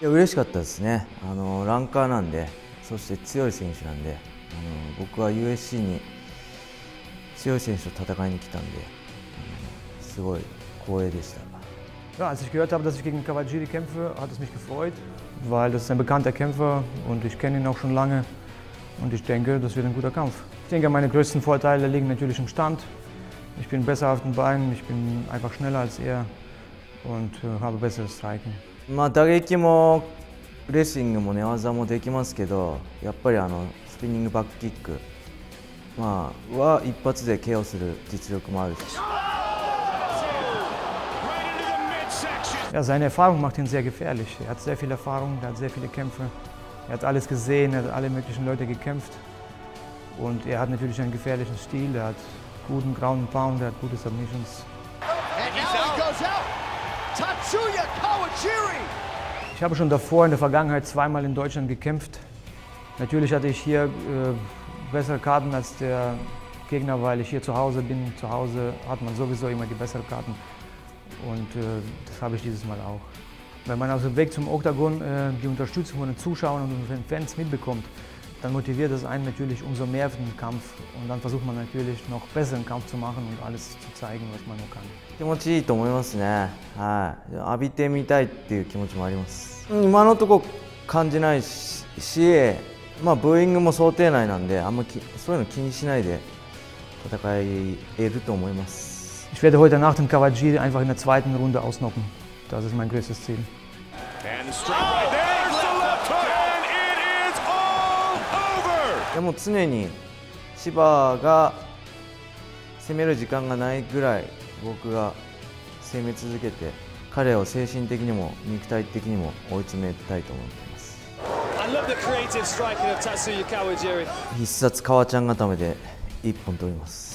いや嬉しかったですねあのランカーなんでそして強い選手なんであの僕は USC に強い選手と戦いに来たんで、あのすごい光栄でした。Ja, als ich gehört habe, dass ich gegen Cavagiri kämpfe, hat es mich gefreut, weil das ist ein bekannter Kämpfer und ich kenne ihn auch schon lange und ich denke, das wird ein guter Kampf. Ich denke, meine größten Vorteile liegen natürlich im Stand. Ich bin besser auf den Beinen, ich bin einfach schneller als er und äh, habe besseres Striking. まあ打撃もレスリングも寝技もできますけどやっぱりあのスピニングバックキック、まあ、は一発で KO する実力もあるし Ja, seine Erfahrung macht ihn sehr gefährlich. Er hat sehr viel Erfahrung, er hat sehr viele Kämpfe. Er hat alles gesehen, er hat alle möglichen Leute gekämpft. Und er hat natürlich einen gefährlichen Stil, er hat guten Ground and Pound, er hat gute Submissions. And now he goes out. Tatsuya Kawajiri. Ich habe schon davor in der Vergangenheit zweimal in Deutschland gekämpft. Natürlich hatte ich hier äh, bessere Karten als der Gegner, weil ich hier zu Hause bin. Zu Hause hat man sowieso immer die besseren Karten. Und äh, das habe ich dieses Mal auch. Wenn man auf dem Weg zum Oktagon äh, die Unterstützung von den Zuschauern und den Fans mitbekommt, dann motiviert das einen natürlich umso mehr für den Kampf. Und dann versucht man natürlich noch besseren Kampf zu machen und alles zu zeigen, was man nur kann. 気持ちいいと思いますねはい浴びてみたいっていう気持ちもあります今のところ感じないししまあブーイングも想定内なんであんまきそういうの気にしないで戦えると思います Ich werde heute Nacht den Kawajiri einfach in der zweiten Runde ausnocken. Das ist mein größtes Ziel. And でも常に芝が攻める時間がないぐらい僕が攻め続けて彼を精神的にも肉体的にも追い詰めたいと思っています.必殺川ちゃん固めで一本取ります